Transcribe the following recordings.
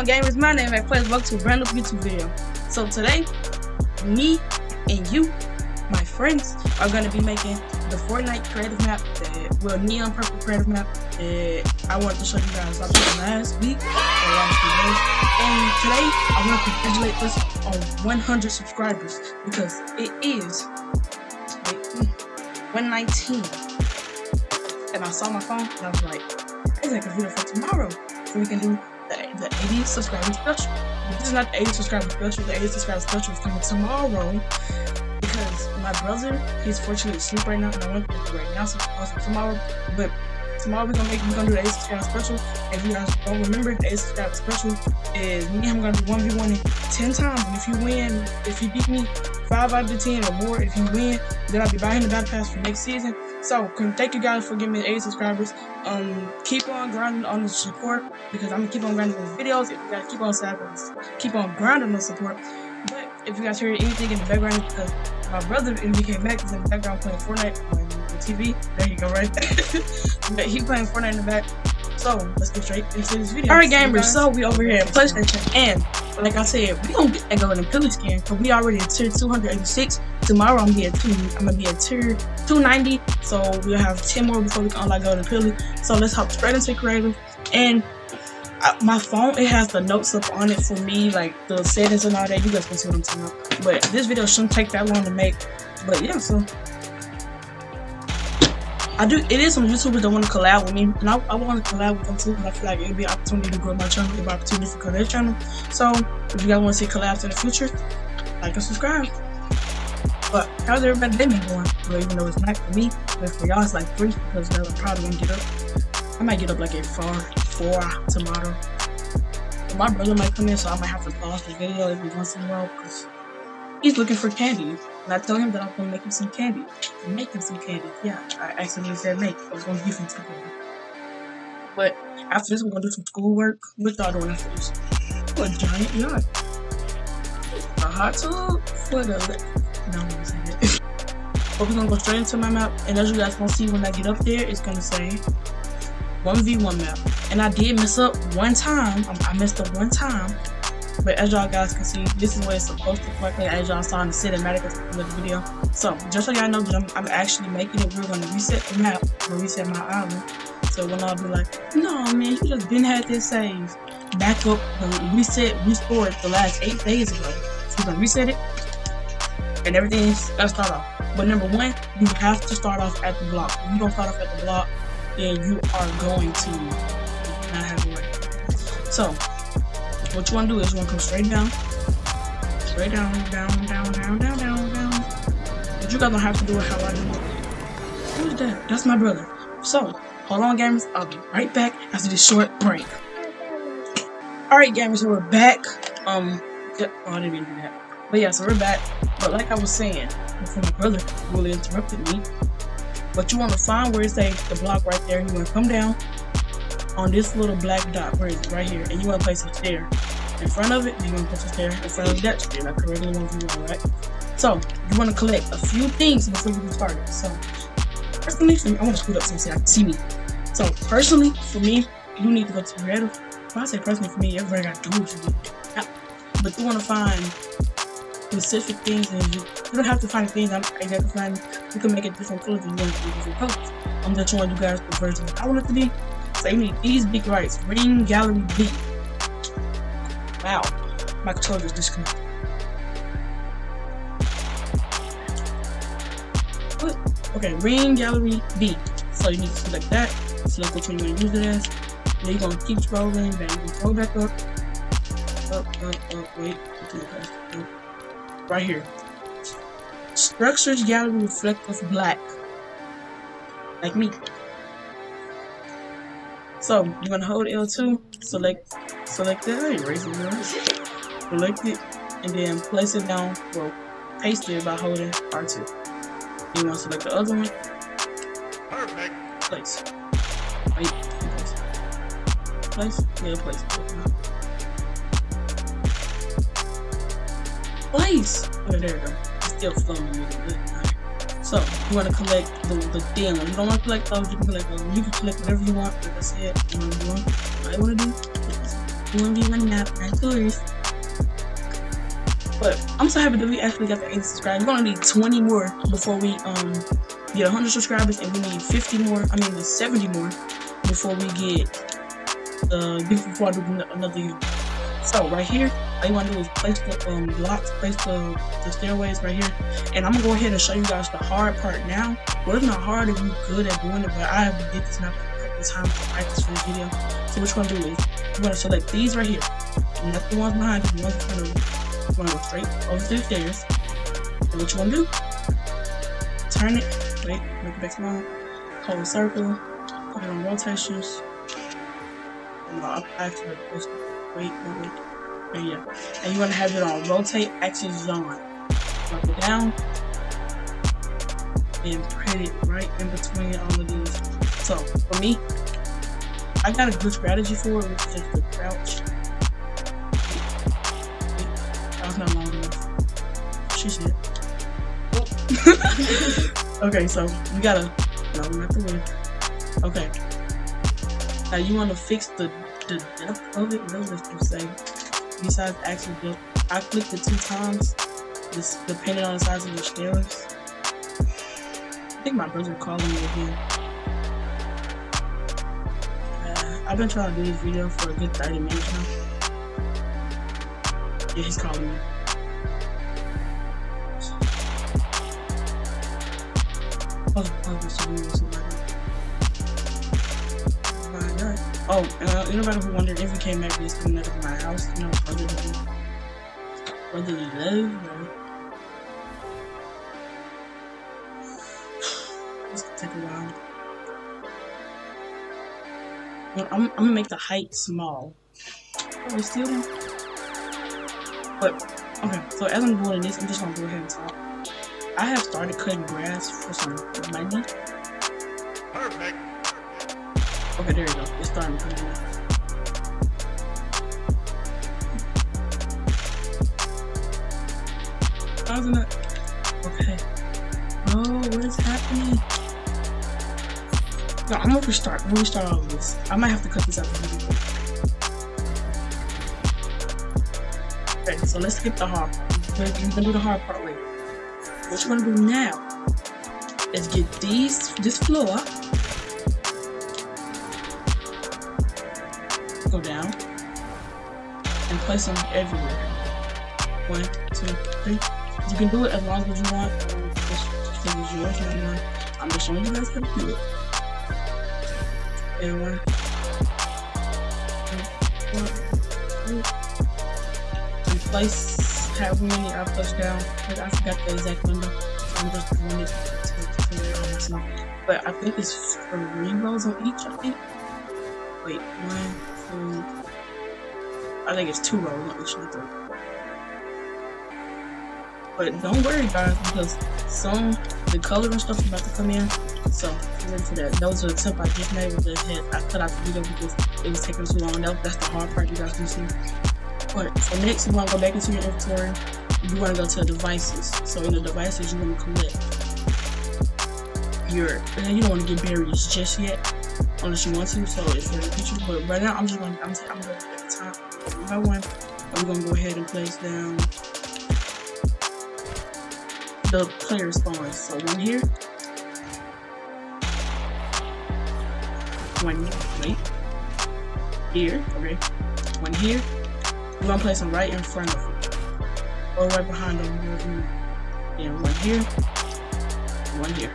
on gamers? My name is Players. Welcome to a brand new YouTube video. So today, me and you, my friends, are going to be making the Fortnite creative map, that, well, neon purple creative map that I wanted to show you guys. Last week last. And today, I want to congratulate us on 100 subscribers because it is wait, 119. And I saw my phone and I was like, I think I can do for tomorrow. So we can do the, the 80 subscriber special. This is not the 80 subscriber special. The 80 subscriber special is coming tomorrow because my brother, he's fortunately asleep right now, and I want to do it right now. So tomorrow, but tomorrow we're gonna make we're gonna do the 80 subscriber special. If you guys don't remember, the 80 subscriber special is me and him gonna do one v one 10 times. And if you win, if you beat me five out of the 10 or more, if you win, then I'll be buying the battle pass for next season. So, thank you guys for giving me 80 subscribers. Um, keep on grinding on the support because I'm gonna keep on grinding on videos. If you guys keep on subscribing, keep on grinding on support. But if you guys hear anything in the background, because my brother MBK Max is in the background playing Fortnite on the TV. There you go, right but he playing Fortnite in the back. So let's get straight into this video. Alright gamers, so we over here at PlayStation and like I said, we don't get that golden Peely skin because we already at tier 286. Tomorrow I'm gonna be at two I'm gonna be tier 290. So we'll have 10 more before we can unlock golden Peely. So let's hop straight into creative. And I, my phone it has the notes up on it for me, like the settings and all that. You guys can see what I'm talking about. But this video shouldn't take that long to make. But yeah, so I do. It is some YouTubers that want to collab with me, and I, I want to collab with them too. Because I feel like it'd be an opportunity to grow my channel, it'd be an opportunity to grow their channel. So if you guys want to see collabs in the future, like and subscribe. But how's everybody been going? Well, even though it's not for me, but for y'all it's like three because I'm probably gonna get up. I might get up like at four, four tomorrow. But my brother might come in, so I might have to pause the video every once in a while because he's looking for candy. And I told him that I'm gonna make him some candy. I'm making some candy. Yeah, I accidentally said make. I was gonna give him some candy. But after this, we're gonna do some schoolwork. What y'all doing after this? Oh, a giant yard. A hot tub for the. No, I'm saying it. but we're gonna go straight into my map. And as you guys gonna see when I get up there, it's gonna say 1v1 map. And I did mess up one time. I messed up one time but as y'all guys can see, this is what it's supposed to look like as y'all saw in the cinematic of the video. So, just so y'all know that I'm, I'm, actually making it, we're going to reset the map, or reset my island. So when I'll be like, no man, you just been had this save. Back up, reset, restored the last eight days ago. So we're going to reset it, and everything's to start off. But number one, you have to start off at the block. If you don't start off at the block, then you are going to not have a way. So, what you want to do is you want to come straight down, straight down, down, down, down, down, down, down. But you guys don't have to do it how I do it. Who's that? That's my brother. So, hold on, gamers. I'll be right back after this short break. Alright, gamers, so we're back. Um, oh, I didn't mean to do that. But yeah, so we're back. But like I was saying, before my brother really interrupted me, but you want to find where it says the block right there. You want to come down, on this little black dot, where is it? Right here. And you want to place a stair in front of it. You want to place a stair in front of that stair, like a regular one you want, right? So you want to collect a few things before you get started. So personally, for me, I want to scoot up so you can see me. So personally, for me, you need to go to creative. If I say personally for me, everybody got to do what you do. But you want to find specific things and you, you don't have to find things I'm I got to you can make it different colors if you want to do different colors. I'm just showing you guys the version I want it to be you need these big rights. Ring Gallery B. Wow. My controller is disconnected. Okay, Ring Gallery B. So you need to select that. Select which one you want to use it as. Then you're to keep scrolling. Then you go back up. Up, up, up. Wait. Right here. Structures Gallery Reflective Black. Like me. So you're gonna hold L2, select select it, erase it, select it, and then place it down, well, paste it by holding R2. You wanna select the other one. Perfect. Place. Wait, place. Place? Yeah, place. Place! Oh, there we go. It's still flowing a little bit. So you want to collect the, the thin one. You don't want to collect those. You can collect those. You can collect whatever you want. Like I said, you want. What I want to do. Be running out, right tours. But I'm so happy that we actually got the 80 subscribers. We're gonna need 20 more before we um get 100 subscribers, and we need 50 more. I mean, 70 more before we get uh before I do another. So right here, all you want to do is place the um, blocks, place the, the stairways right here. And I'm going to go ahead and show you guys the hard part now. Well, it's not hard if you're good at doing it, but I did this now for the time to practice for this video. So what you're going to do is, you're going to select these right here. And not the ones behind you, the you. You're going to go straight over to the stairs. And what you want to do, turn it, wait, make it back small, hold a circle, put it on rotations. And I'll actually, wait, wait, wait. And yeah, and you want to have it on rotate axis on. Drop it down and put it right in between all of these. So for me, I got a good strategy for it, which is just the crouch. That was not long enough. She said. okay, so we gotta no, not the way. Okay. Now you want to fix the the depth of it. What this say? Besides actually built. I clicked it two times, just depending on the size of your stairs. I think my brother calling me again. Uh, I've been trying to do this video for a good 30 minutes now. Yeah, he's calling me. Oh, uh, anybody who wondered if we came back this coming out of my house, you know, whether they live or this could take a while. I'm, I'm gonna make the height small. Are we still? But okay, so as I'm doing this, I'm just gonna go ahead and talk. I have started cutting grass for some money. Perfect. Okay, there you go. It's to come in. It Okay. Oh, what is happening? No, I'm gonna restart. Gonna restart all of this. I might have to cut this out. Okay, so let's skip the hard part. We're gonna do the hard part later. What you're gonna do now is get these, this floor go down and place them everywhere. One, two, three. You can do it as long as you want. Yours, not mine. I'm just showing you guys how to do it. And one, two, one, two. And place however many I push down. I forgot the exact number. So I'm just doing it to figure it out myself. But I think it's three rows on each, I think. Wait, one, Mm. I think it's two rows, actually. But don't worry guys, because some the color and stuff is about to come in. So into that. Those are the tip I just made with the head. I cut out the video because it was taking too long. That, that's the hard part you guys can see. But so next you want to go back into your inventory. You want to go to devices. So in the devices you want to collect your you don't want to get berries just yet Oh, unless you want to. So it's the picture. But right now, I'm just going. I'm. I'm going to at the top by one. I'm going to go ahead and place down the player spawns. So one here, one wait here. Okay, one here. I'm gonna place them right in front of them, or right behind them. Yeah, one here, one here.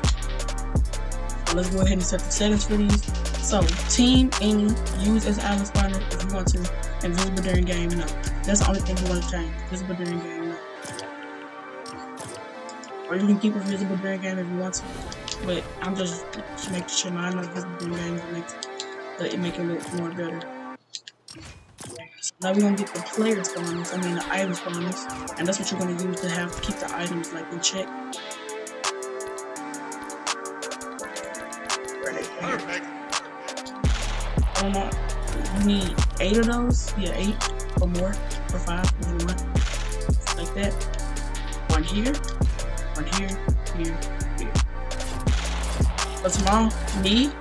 So let's go ahead and set the settings for these. So, team any use as Alice Partner if you want to. Invisible during game, no. That's the only thing you want to change. Visible during game, no. Or you can keep it visible during game if you want to. But I'm just, making sure mine not visible during game to make, to it make it look more better. So now we're gonna get the player spawners, I mean the item spawners, and that's what you're gonna use to have keep the items like in check. You need eight of those. Yeah, eight or more, or five if want. Like that. One here, one here, here, here. But tomorrow, me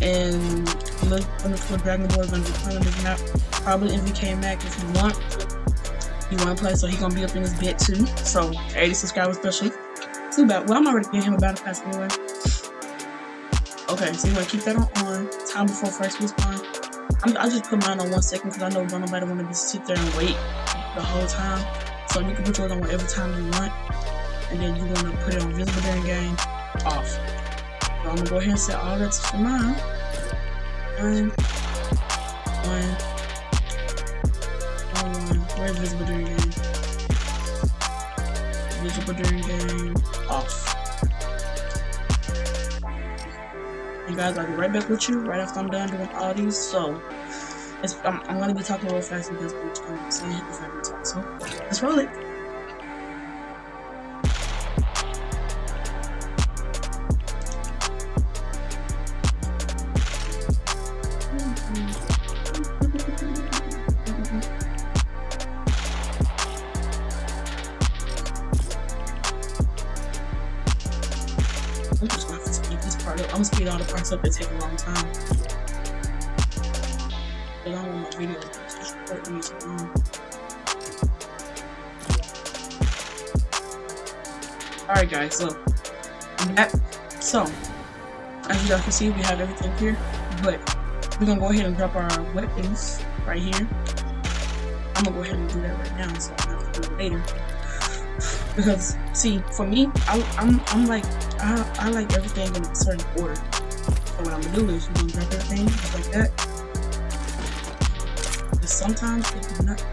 and look for Dragon Ball gonna be playing this map. Probably MVK Mac if you want. You wanna play, so he gonna be up in his bed too. So 80 subscribers special. Too bad. Well, I'm already giving him about a battle pass anyway. Okay, so you wanna keep that on on. Time before first respawn. I'm, I just put mine on one second because I know nobody wanna sit there and wait the whole time. So you can put yours on whatever time you want. And then you wanna put it on visible during game off. So I'm gonna go ahead and set all that for mine. One, one, one, one. Where visible during game? Visible during game off. And guys, I'll be right back with you right after I'm done doing all these. So, I'm, I'm, gonna be talking real fast because I'm saying if I can talk. So, let's roll it. Mm-hmm. me. Alright guys, so I'm. So as you guys can see we have everything here, but we're gonna go ahead and drop our weapons right here. I'm gonna go ahead and do that right now so I don't have to do it later. Because see, for me, I, I'm I'm like I, I like everything in a certain order. So what I'm gonna do is we're gonna drop everything just like that. Sometimes it not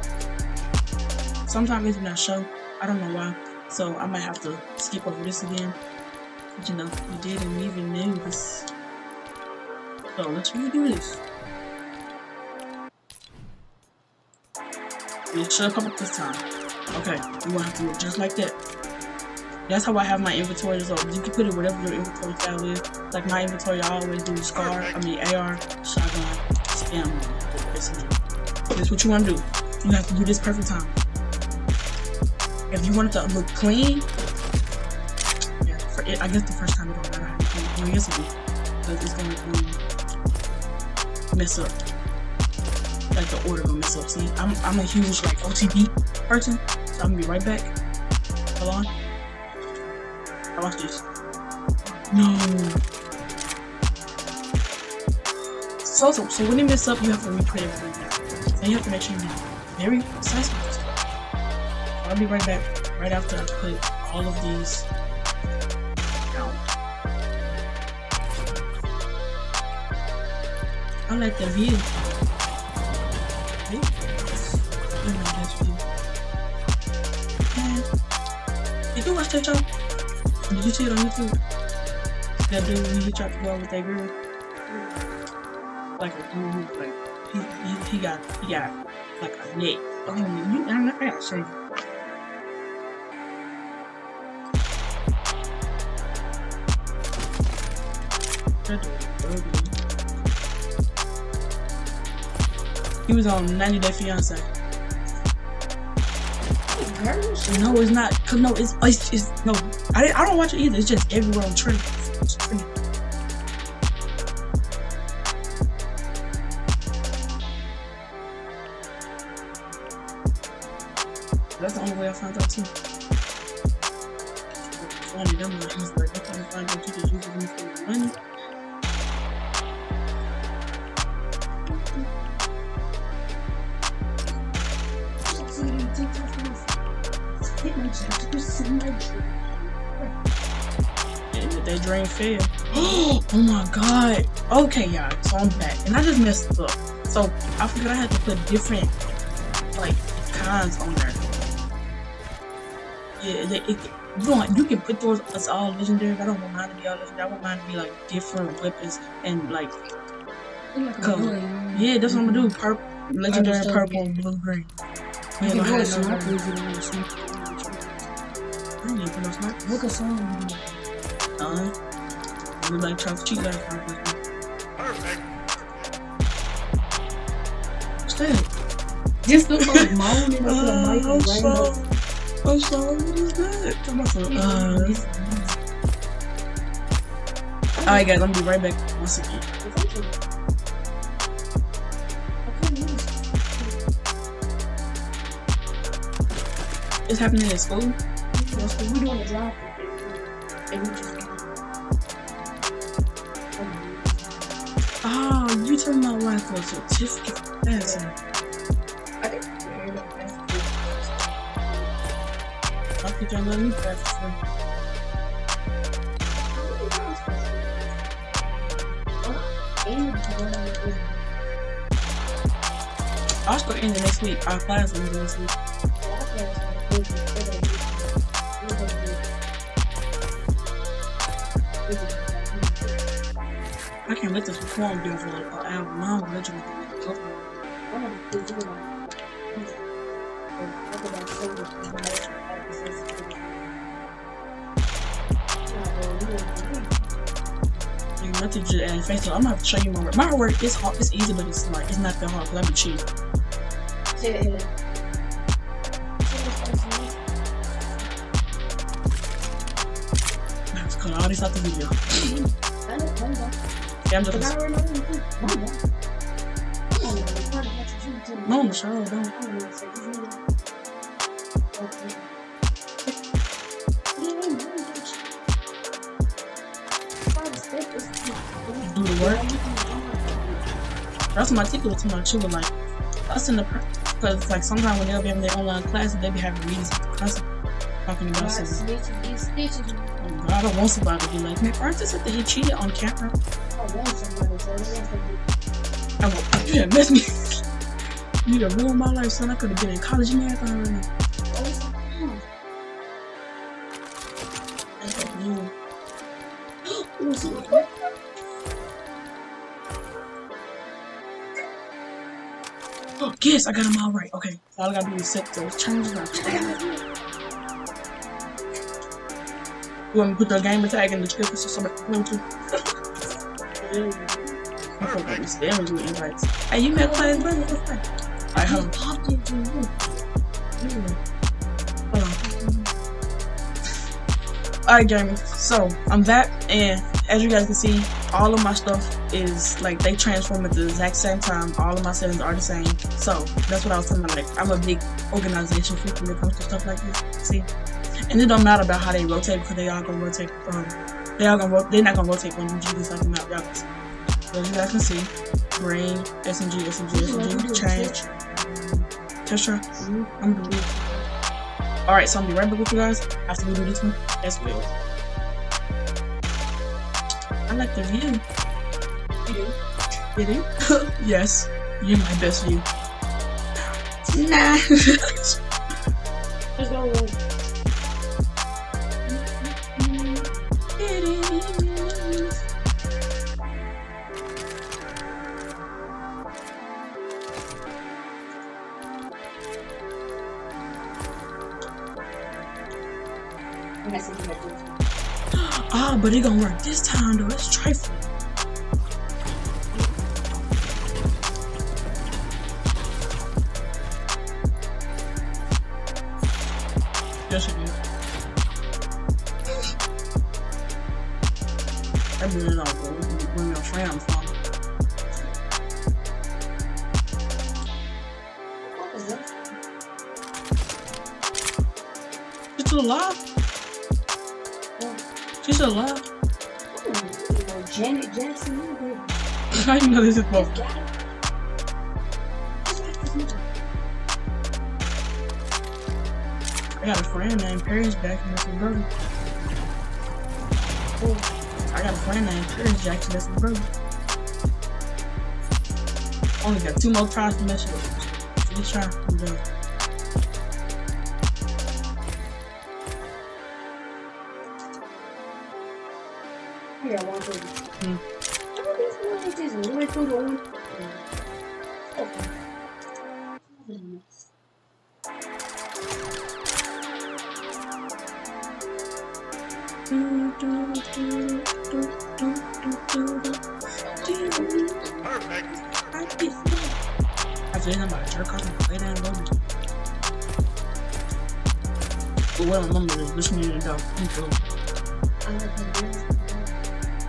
sometimes it not show. I don't know why. So I might have to skip over this again. But you know, we didn't even know this. So let's redo this. It should come up this time. Okay, you want to do it just like that. That's how I have my inventory. So you can put it whatever your inventory style is. Like my inventory, I always do SCAR, I mean AR, shotgun, spam. That's what you want to do. You have to do this perfect time. If you want it to look clean, yeah, for it, I guess the first time it don't matter how clean. It will, because it's gonna um, mess up. Like the order gonna mess up. See, I'm I'm a huge like OTB person, so I'm gonna be right back. Hold on. I watch this. No. So, so, so when you mess up, you have to replay everything back. And you have to make sure you very precise with this. I'll be right back, right after I put all of these down. I like the view. Did you watch that show? Did you see it on YouTube? That dude when he tried to go out with that girl. Like a dude, like he, he, he got he got like a neck. Oh, you, I, I gotta show you. That dude was ugly. He was on 90 Day Fiance. No, it's not. No, it's it's, it's no. I, I don't watch it either. It's just everywhere on trending. Drain failed. oh my god. Okay, y'all. So I'm back. And I just messed up. So I forgot I had to put different like kinds on there. Yeah, they, it, you don't you can put those as all legendary. I don't want mine to be all legendary. I want mine to be like different weapons and like color. Yeah, that's what I'm gonna do. Purple, legendary, purple, blue, green. You Yeah, can I do had a no sniper green. if you don't want to. I need to put no sniper. Look at some time. We like Just look like moaning over the mic. I'm. I'm sorry. What is that? Uh, Alright guys, I'm gonna be right back once again. It's happening at school. We're doing a drive. And we just You talking about a certificate? That's it. I think we're in the best. I think I let me back for free. I'll start in the next week. Our class will be next week. Can't let this perform do for an album. I'm originally You message it and face it. I'm gonna have to show you my work. My work is hard. It's easy, but it's like it's not that hard. Cause I be cause I already saw the video. Yeah, I'm just no, Michelle, don't. Do the work. That's my ticket to my children. Like us in the because like sometimes when they'll be having their online classes, they'll be having meetings with the class talking about something. Oh, God, I don't want somebody to be like, man, Francis said that he cheated on camera. I won't. You didn't miss me. you done ruined my life, son. I could have been in college marathon right now. Oh, yes, I got them all right. Okay, so all I gotta do is set those changes. Now. You want me to put the gamer tag in the description so somebody can know too? I spam you met playing brother? What's that? Alright, gamers. So, I'm back, and as you guys can see, all of my stuff is like they transform at the exact same time. All of my settings are the same. So, that's what I was saying. Like, I'm a big organization freak when it comes to stuff like this. See? And it don't matter about how they rotate because they all gonna rotate. Um, they all gonna ro- they're not gonna rotate when you do something out. Y'all can see. As you guys can see, green, SMG, SMG, SMG, change, test try. I'm gonna do it. Alright, so I'm gonna be right back with you guys after we do this one. That's well. I like the view. You do? yes. You're my best view. Nah. Go. uh, but it gonna work this time though. It's trifling. You know this is this nigga. I got a friend named Paris Jackson. That's his brother. I got a friend named Paris Jackson. That's his brother. Only got two more tries to mess with. Just try. I'm done.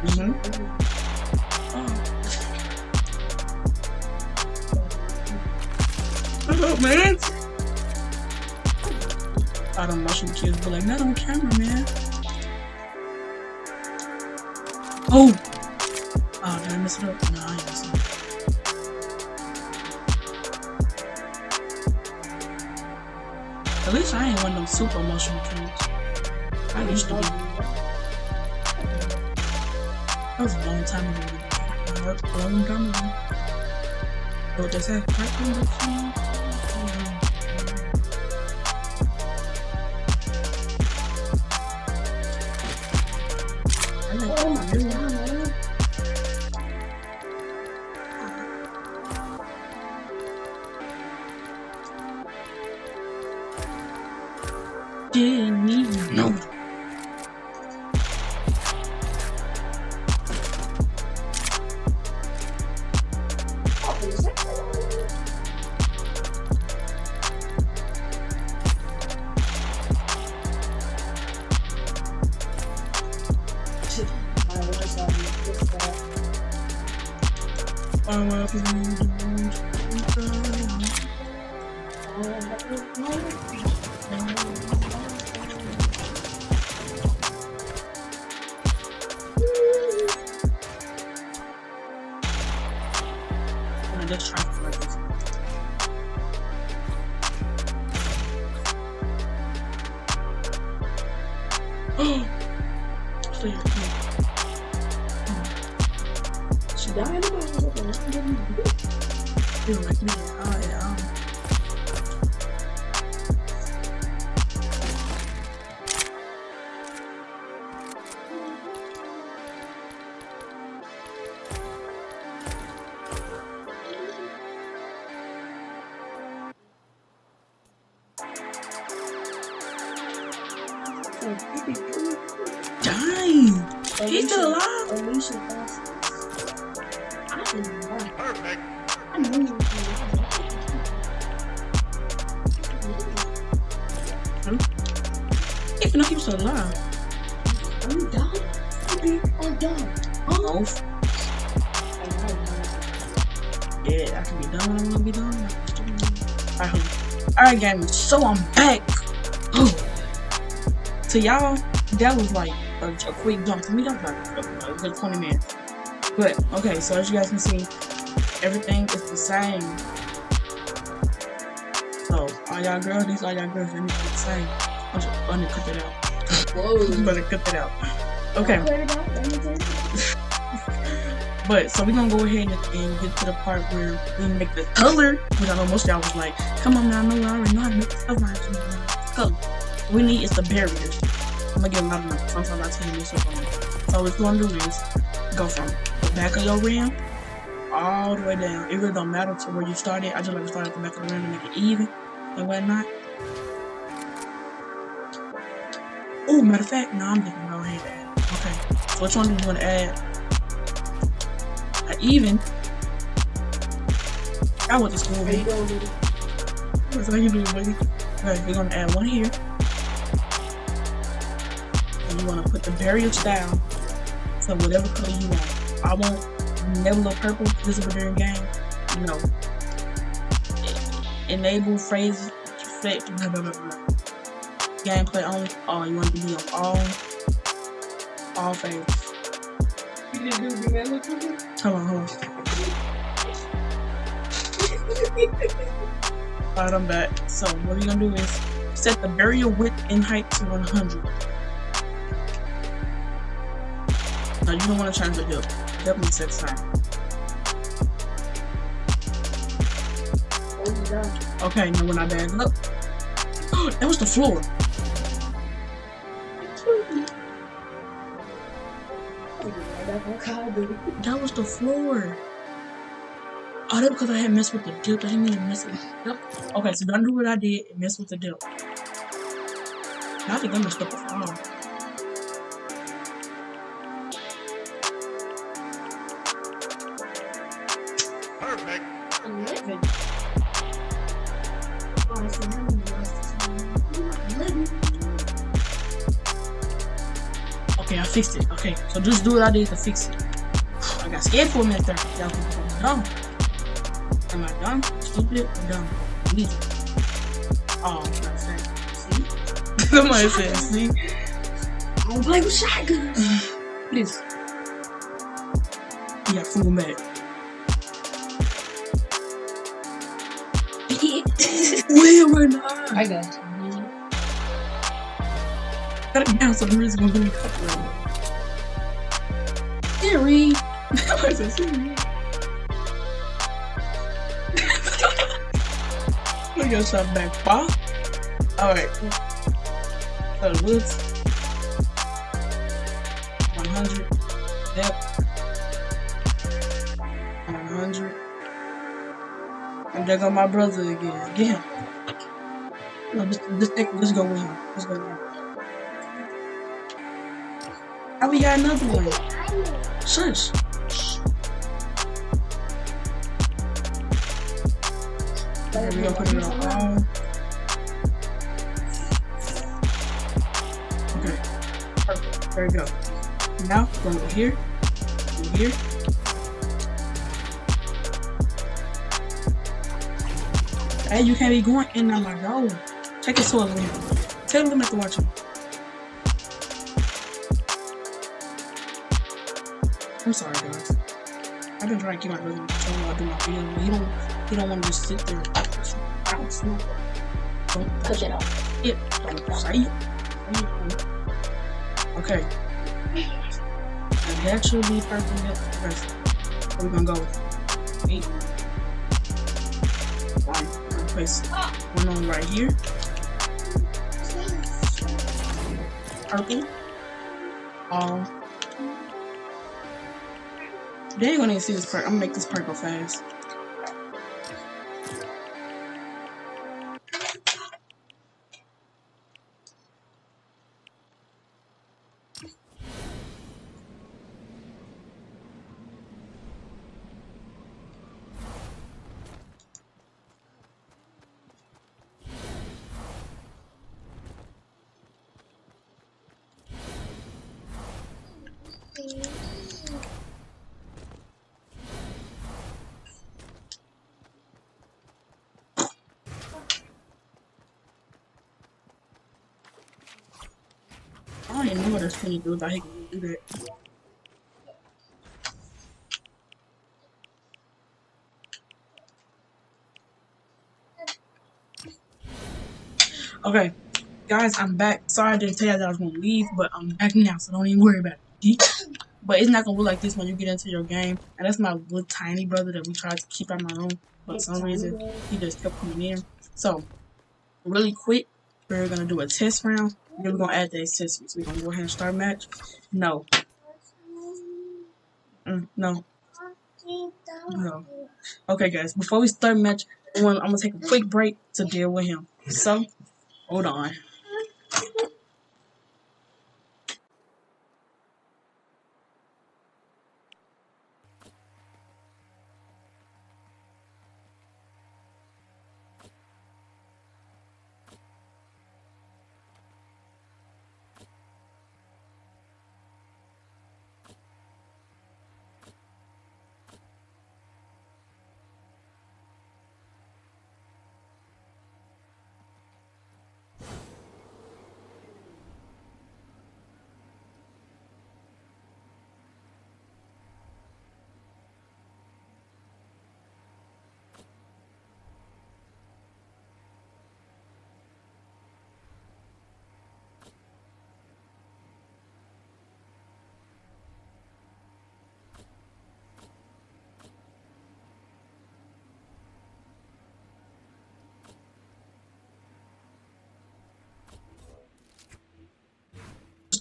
Mm-hmm. Oh, man. I don't motion kids, but like not on camera, man. Oh! Oh, did I mess it up? No, I ain't mess it up. At least I ain't one of them super emotional kids. I used to be. That was a long time ago. A long time ago. What they say? I So I'm back. to y'all, that was like a, a quick jump. To me, that was like a, a good 20 minutes. But, okay, so as you guys can see, everything is the same. So, all y'all girls, these all y'all girls, everything is the same. I'm just gonna cut that out. Whoa. I'm gonna cut that out. Okay. But so we're gonna go ahead and, and get to the part where we make the color, which I know most of y'all was like, come on now, I know I already know how to make the color. Color. We need is the barriers. I'm gonna get a lot of them. Sometimes I tell up on. So we're gonna do is go from the back of your rim all the way down. It really don't matter to where you started. I just like to start at the back of the rim to make it even and whatnot. Oh, matter of fact, no, I'm just gonna go and. Okay. So which one do you want to add? Even. I went to school you with. Liddy. That's how you do buddy. Okay, we're gonna add one here. And you wanna put the barriers down to whatever color you want. I want never nebula purple. This is a during game. You know, enable phrase effect. Blah, blah, blah, blah. Gameplay only. Oh, you want to be on all, all phases. You didn't do the remember to me? Hold on, hold on. Alright, I'm back. So what we're gonna do is set the barrier width and height to 100. Now you don't want to change the depth. Definitely set time. Oh. Okay, now when I bag up, that was the floor. Baby. That was the floor. Oh, that because I had messed with the dip. I didn't even mess with the dip. Okay, so don't do what I did and mess with the dip. Now I think I messed up the fixed it. Okay, so just do what I did to fix it. I got scared for a minute there. Y'all I'm dumb. Am I dumb? Stupid? Dumb. Easy. Oh, I'm trying to say. See? Somebody said, see? I don't play with shotguns. Please. Got full back. Where we're not. I got you. Got it down so the music gonna give Said, see? Look at shot back, Bob. Alright. So woods. 100. Yep. 100. And there go my brother again. Get him. No, just, just, go with him. Just go with him. Oh, we got another one. Shush. There we go. Put it on. Okay. Perfect. There we go. Now, go over here. Over here. Hey, you can't be going in on my road. Check his toilet. Tell him to watch him. I'm sorry, guys. I've been trying to keep my brother control while I do my video, he don't, he don't want to just sit there. I don't smoke. Don't Cut it off. it. Don't say it. Okay. And that should be. That's the rest. We're gonna go. Eight. One. Place one on right here. Purple. Um. They ain't gonna see this part. I'm gonna make this purple fast. I don't even know what there's 20 dudes out here can do. Okay, guys, I'm back. Sorry I didn't tell you that I was gonna leave, but I'm back now, so don't even worry about it. But it's not gonna look like this when you get into your game. And that's my little tiny brother that we tried to keep out my room, but for some reason he just kept coming in. So, really quick, we're gonna do a test round. We're gonna add the accessories. We're gonna go ahead and start match. No. Mm, no. No. Okay, guys. Before we start match, I'm gonna take a quick break to deal with him. So, hold on.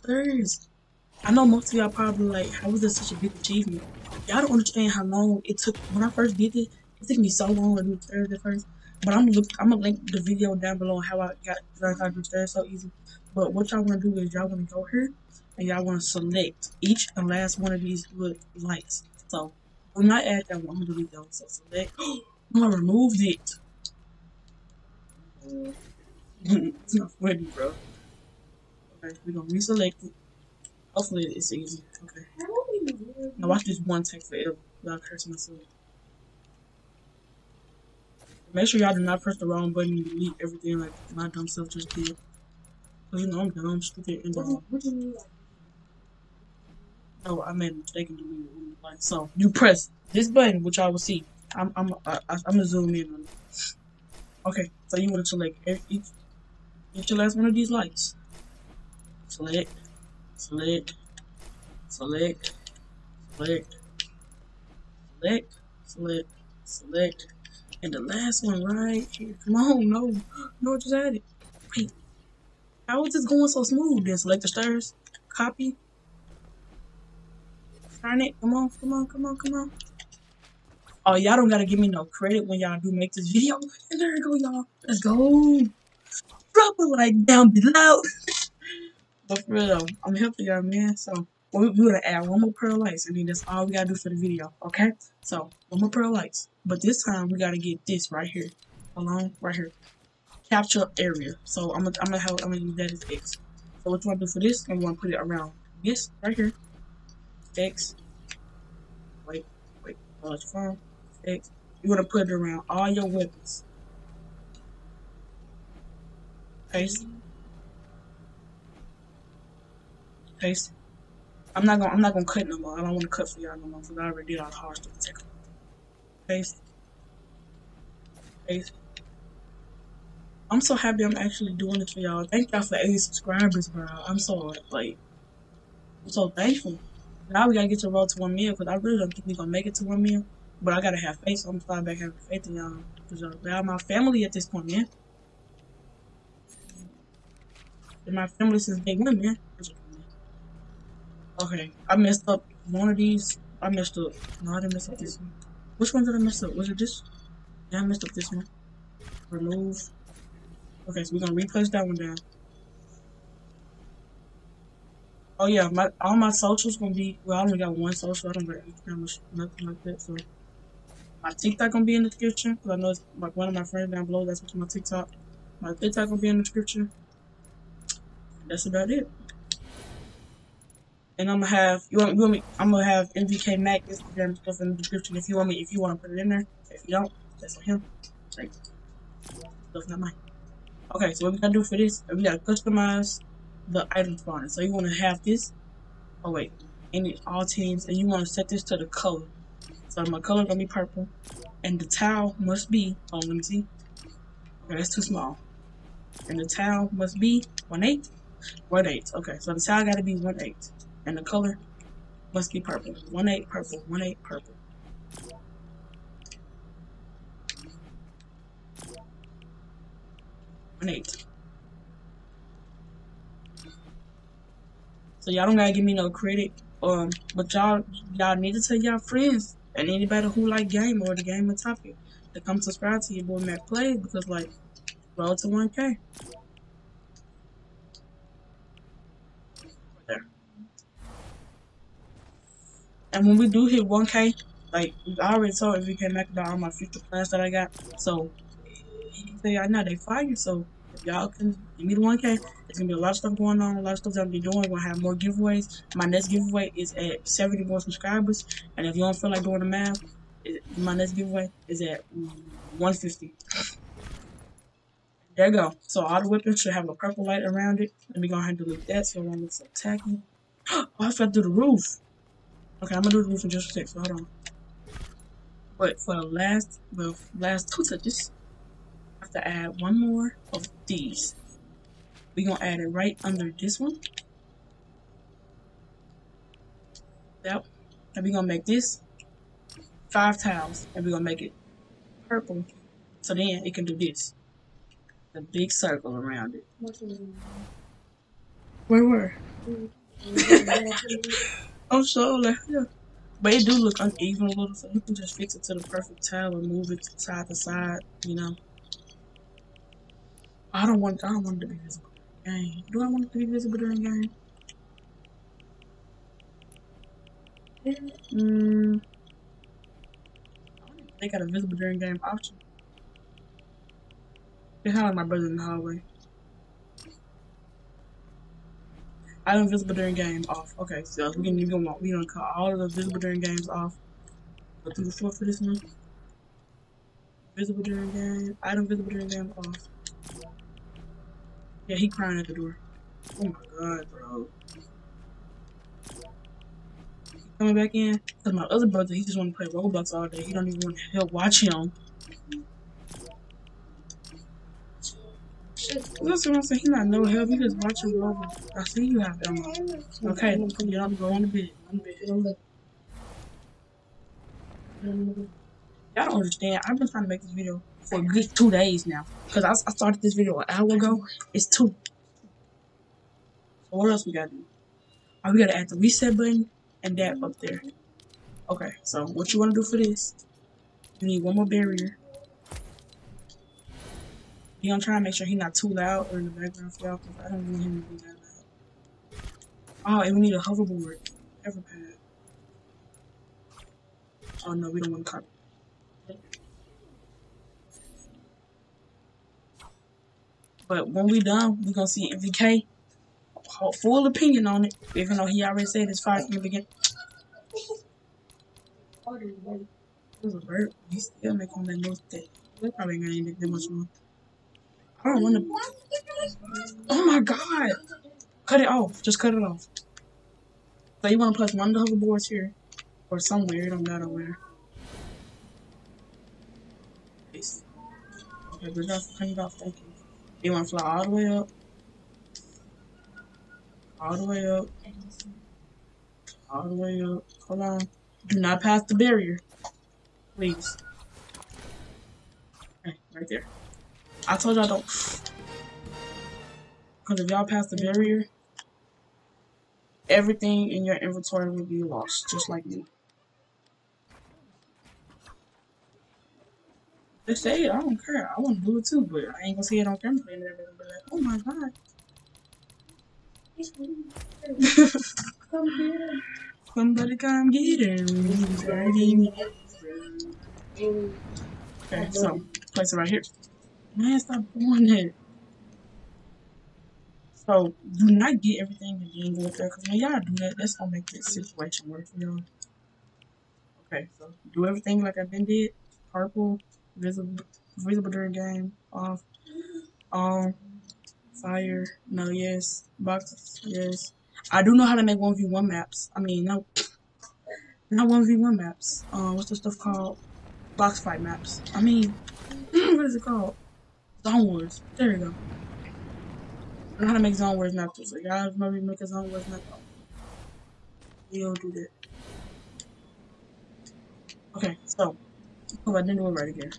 Thirds. I know most of y'all probably like, how was this such a big achievement? Y'all don't understand how long it took. When I first did it, it took me so long to do thirds at first. But I'm gonna look, I'm gonna link the video down below how I got learned how to do so easy. But what y'all wanna do is y'all wanna go here and y'all wanna select each and last one of these little lights. So when I add that one, I'm gonna delete those. So select. I removed it. Mm-hmm. it's not funny, bro. Okay, we're gonna reselect it. Hopefully it's easy. Okay. Now watch this one text forever without cursing myself. Make sure y'all do not press the wrong button and delete everything like my dumb self just did. Cause you know I'm dumb, stupid, and dumb. you, what do you mean? Like, No, I made a mistake in it. Like, so you press this button, which I will see. I'm I'm I, I- I'm gonna zoom in on it. Okay, so you want to select each each last one of these lights. Select, select, select, select, select, select, select, and the last one right here. Come on, no, no, just add it. Wait, how is this going so smooth? Then select the stairs, copy, Turn it. Come on, come on, come on, come on. Oh, y'all don't gotta give me no credit when y'all do make this video. And there you go, y'all. Let's go. Drop a like down below. but for real though, I'm helping y'all, man. So we're, gonna add one more pearl lights, I mean, that's all we gotta do for the video. Okay? So one more pearl lights, but this time we gotta get this right here, along right here, capture area. So I'm gonna I'm gonna have I'm gonna use that as X. So what you wanna do for this? I'm gonna put it around this right here. X. Wait, wait, hold phone. X. You want to put it around all your weapons. Paste. Paste. I'm not gonna. I'm not gonna cut no more. I don't want to cut for y'all no more because I already did all the hard stuff. Paste. Paste. I'm so happy I'm actually doing this for y'all. Thank y'all for 80 subscribers, bro. I'm so like, I'm so thankful. Now we gotta get to road to one meal because I really don't think we're gonna make it to one meal. But I gotta have faith, so I'm starting back having faith in y'all. Because y'all my family at this point, man. They're my family since day one, man. Okay, I messed up one of these. I messed up. No, I didn't mess up this one. Which one did I mess up? Was it this? Yeah, I messed up this one. Remove. Okay, so we're gonna replace that one down. Oh yeah, my all my socials gonna be well. I only got one social. I don't got Instagram or nothing like that. So my TikTok gonna be in the description because I know it's like one of my friends down below. That's what's my TikTok. My TikTok gonna be in the description. That's about it. And I'm gonna have you want, you want me? I'm gonna have MVK Mac Instagram stuff in the description if you want me. If you want to put it in there. If you don't, that's on him. Stuff not mine. Okay, so what we gotta do for this? We gotta customize the item spawner. So you want to have this. Oh wait, any all teams, and you want to set this to the color. So my color gonna be purple, and the tile must be. Oh, let me see. Okay, that's too small. And the tile must be one eight. Eight. Okay, so the tile gotta be one eight, and the color must be purple. One eight purple. One eight purple. One eight. So y'all don't gotta give me no credit. Um, but y'all y'all need to tell y'all friends and anybody who like game or the game on topic to come subscribe to your boy MacPlayz because like roll to 1K. And when we do hit 1K, like I already told if we can make about all my future plans that I got. So y'all know they fire. So y'all can give me the 1K, there's gonna be a lot of stuff going on, a lot of stuff that I'm be doing. Gonna have more giveaways. My next giveaway is at 70 more subscribers. And if you don't feel like doing the math, my next giveaway is at 150. There you go. So all the weapons should have a purple light around it. Let me go ahead and delete that so it won't look so tacky. Oh, I to do the roof. Okay, I'm gonna do the roof in just a sec, so hold on. But for the last, well, last two touches, I have to add one more of these. We're gonna add it right under this one. Yep. And we're gonna make this five tiles, and we're gonna make it purple. So then it can do this. The big circle around it. Where were? I'm so like, yeah. But it do look uneven a little, so you can just fix it to the perfect tile and move it side to side, you know. I don't want I don't want it to be visible game. Do I want it to be visible during game? Mm. They got a visible during game option. It's kind of like my brother in the hallway. Item visible during game off. Okay, so we can we gonna we gonna cut all of the visible during games off. Go through the floor for this one. Visible during game. Item visible during game off. Yeah, he crying at the door. Oh my god, bro. Coming back in. Cause my other brother, he just want to play Roblox all day. He don't even want to help watch him. I'm saying. He not no help. He just watching Roblox. I see you have them. Okay, get up, go on the bed. The bed. Y'all don't understand. I've been trying to make this video for good two days now. Because I, I started this video an hour ago. It's two. So what else we gotta do? Oh, we gotta add the reset button and that up there. Okay, so what you wanna do for this? You need one more barrier. You gonna try and make sure he's not too loud or in the background for y'all, because I don't want him to be that loud. Oh, and we need a hoverboard. Hoverpad. Oh no, we don't want to copy. But when we done, we're gonna see MVK full opinion on it, even though he already said it's fire from the beginning. Was a bird. He still make on that that we probably gonna make that much more. I don't wanna Oh my god! Cut it off. Just cut it off. So you wanna place one of the hoverboards here or somewhere, it don't matter where. Okay, good enough. Turn it off, thank you. You wanna fly all the way up? All the way up. All the way up. Hold on. Do not pass the barrier. Please. Okay, right there. I told y'all don't. Because if y'all pass the barrier, everything in your inventory will be lost, just like me. They say it, I don't care. I want to do it too, but I ain't gonna see it on camera and everything. Be like, oh my god. Come here. Somebody come get him. Okay, so place it right here. Man, stop doing it. So do not get everything and then go up there, because when y'all do that, that's gonna make this situation worse for y'all. Okay, so do everything like I've been did. Purple, visible, visible during game, off, um, fire, no, yes, box, yes. I do know how to make 1v1 maps. I mean, no, not 1v1 maps. Uh, what's the stuff called? Box fight maps. I mean, what is it called? Zone Wars. There we go. I know how to make Zone Wars maps. So y'all maybe make a Zone Wars map. You'll do that. Okay, so. Oh, I didn't do it right again.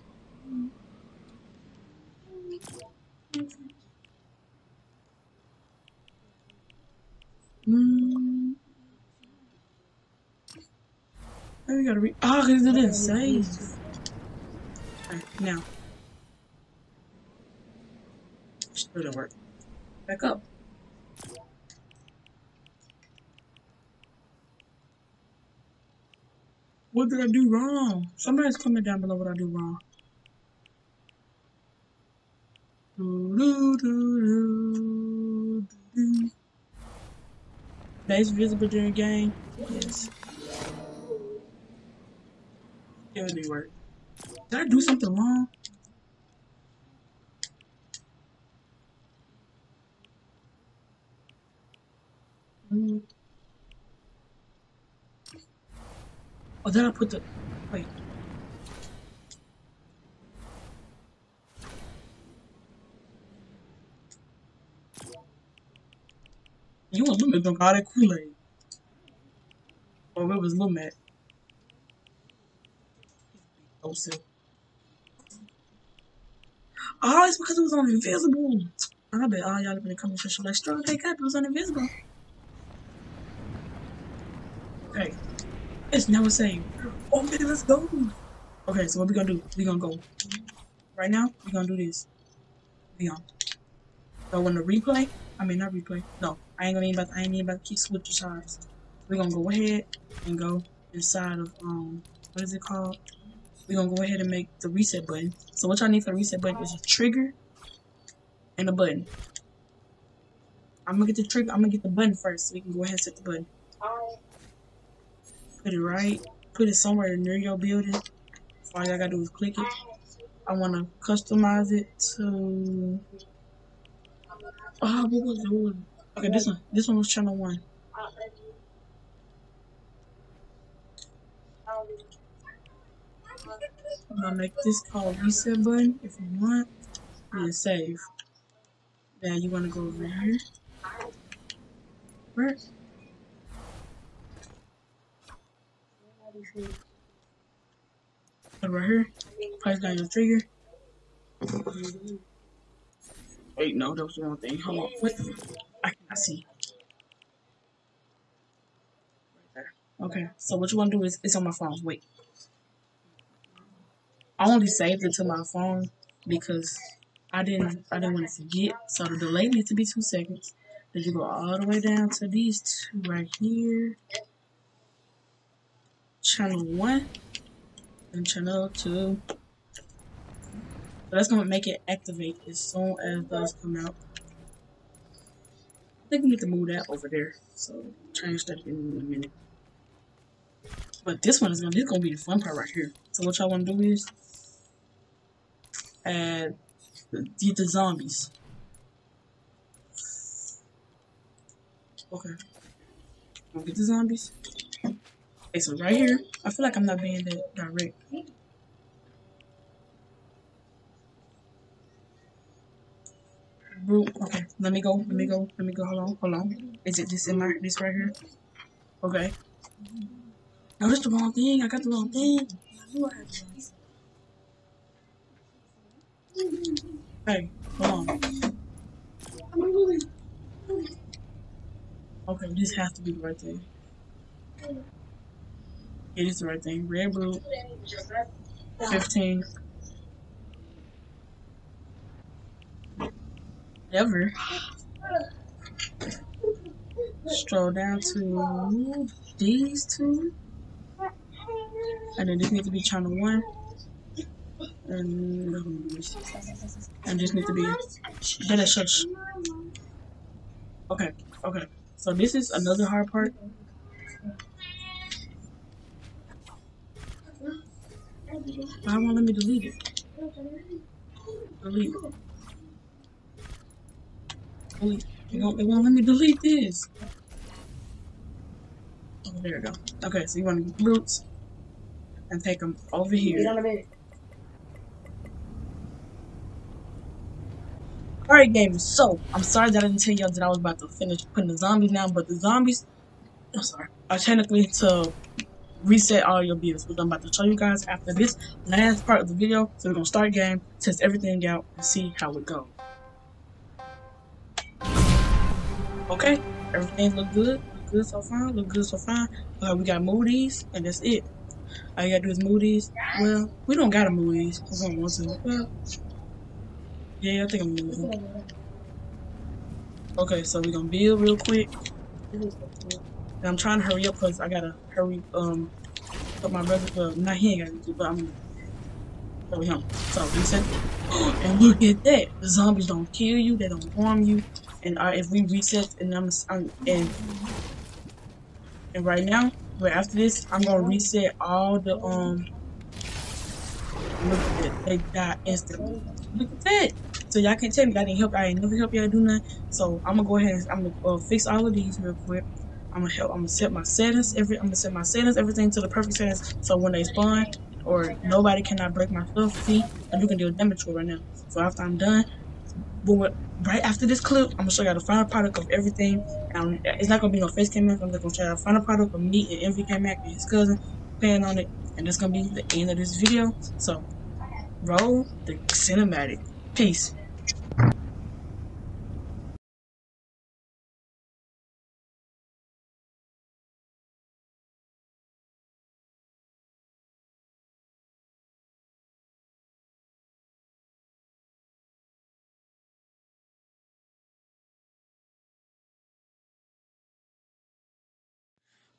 Mm. Now we gotta read. Ah, oh, because it didn't save. Okay, now. Still didn't work. Back up. What did I do wrong? Somebody's comment down below what I do wrong. Base visible during game? Yes. It would be work. Did I do something wrong? Oh, then I put the. Wait. You want Lumet drunk all that Kool-Aid. Or it was Lumet. Oh, shit. Oh, it's because it was invisible. I bet all y'all have been coming to like, strong take it was invisible. Okay. It's never saying, okay, let's go. Okay, so what we gonna do? We gonna go. Right now, we gonna do this. We on. So when the replay, I mean not replay, no, I ain't gonna even about I ain't even about to keep switching sides. We're gonna go ahead and go inside of um what is it called? We're gonna go ahead and make the reset button. So what y'all need for the reset button is a trigger and a button. I'm gonna get the trigger, I'm gonna get the button first so we can go ahead and set the button. Put it right, put it somewhere near your building. All y'all gotta do is click it. I wanna customize it to Oh, what was it? Okay, this one. This one was channel one. I'm gonna make this called reset button if you want. And save. Then you wanna go over here. Where? Right here. Place down your trigger. Wait, no, that was the wrong thing. Hold on. What? I cannot see. Okay, so what you want to do is it's on my phone. Wait. I only saved it to my phone because I didn't I didn't want to forget. So the delay needs to be two seconds. Then you go all the way down to these two right here. Channel one and channel two. So that's gonna make it activate as soon as those come out. I think we need to move that over there. So change that in a minute. But this one is gonna this is gonna be the fun part right here. So what y'all wanna do is add the, the zombies. Okay. Get the zombies? Okay, so right here, I feel like I'm not being that direct. Okay, let me go, let me go, let me go, hold on, hold on. Is it this in my, this right here? Okay. No, that's the wrong thing, I got the wrong thing. Hey, hold on. Okay, this has to be the right thing. It is the right thing. Red blue, 15. Ever. Stroll down to these two. And then this needs to be channel one. And, and this needs to be. Then shush. Okay, okay. So this is another hard part. I won't let me delete it. Delete. Oh, delete. It won't, it won't let me delete this. Oh, there we go. Okay, so you want to get roots and take them over here. Get on the bed. Alright, gamers, so I'm sorry that I didn't tell y'all that I was about to finish putting the zombies down, but the zombies, I'm sorry, are technically to reset all your builds, which I'm about to show you guys after this last part of the video. So we're gonna start game, test everything out, and see how it goes. Okay, everything look good, look good so far, look good so far. Uh, we got Moody's, and that's it. All you gotta do is Moody's. Well, we don't Moody's. Don't want to. Well, yeah, I think I'm moving. Okay, so we're gonna build real quick. And I'm trying to hurry up because I gotta hurry um put my brother well not he ain't gotta do but I'm over him. So reset. And look at that. The zombies don't kill you, they don't harm you. And uh, if we reset and I'm, I'm and and right now, but after this, I'm gonna reset all the um look at that, they die instantly. Look at that. So y'all can't tell me I didn't help. I ain't never help y'all do nothing. So I'm gonna go ahead and I'm gonna uh, fix all of these real quick. I'm gonna help. I'm gonna set my settings. Every I'm gonna set my settings, everything to the perfect settings. So when they spawn, or nobody cannot break my stuff. See, and you can do a damage to right now. So after I'm done, but right after this clip, I'm gonna show y'all the final product of everything. Um, it's not gonna be no face cam. I'm just gonna show y'all the final product of me and MV Mac and his cousin playing on it, and that's gonna be the end of this video. So roll the cinematic. Peace.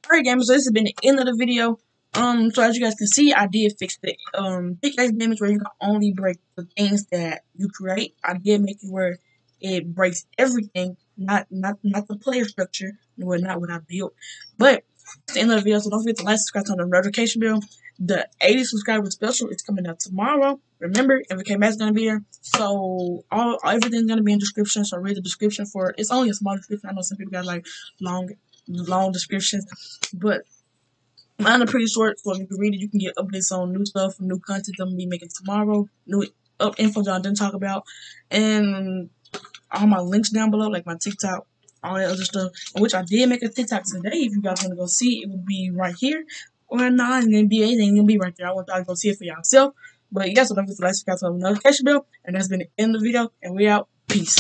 Alright gamers, so this has been the end of the video. Um, so as you guys can see, I did fix the um pickaxe damage where you can only break the things that you create. I did make it where it breaks everything, not not not the player structure, well not what I built. But it's the end of the video, so don't forget to like, subscribe, turn on the notification bell, the 80 subscriber special is coming out tomorrow. Remember, MK Matt's gonna be here. So all everything's gonna be in description. So read the description for it. It's only a small description. I know some people got like long long descriptions, but mine are pretty short. So you can read it, you can get updates on new stuff, new content I'm gonna be making tomorrow, new up info that I didn't talk about, and all my links down below, like my TikTok, all that other stuff. Which I did make a TikTok today. If you guys want to go see, it will be right here. Or not, it's gonna be anything. Gonna be right there. I want y'all to go see it for yourself. But yeah, so don't forget to like, subscribe, to the notification bell. And that's been the end of the video. And we out. Peace.